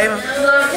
你能